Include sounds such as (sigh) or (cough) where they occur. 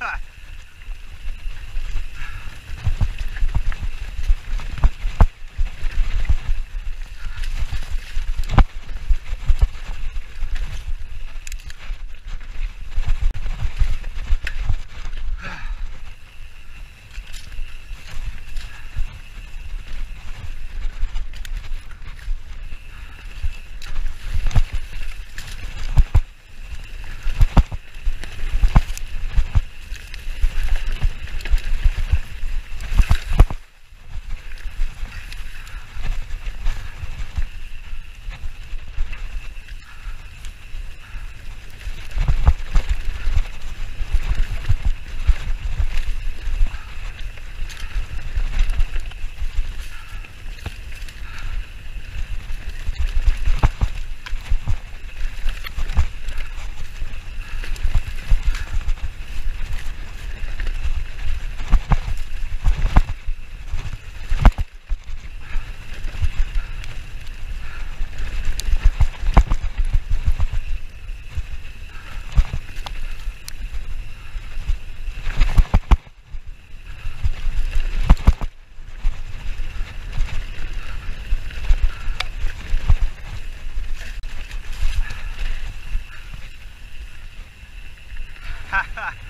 right. (laughs) Ha (laughs) ha!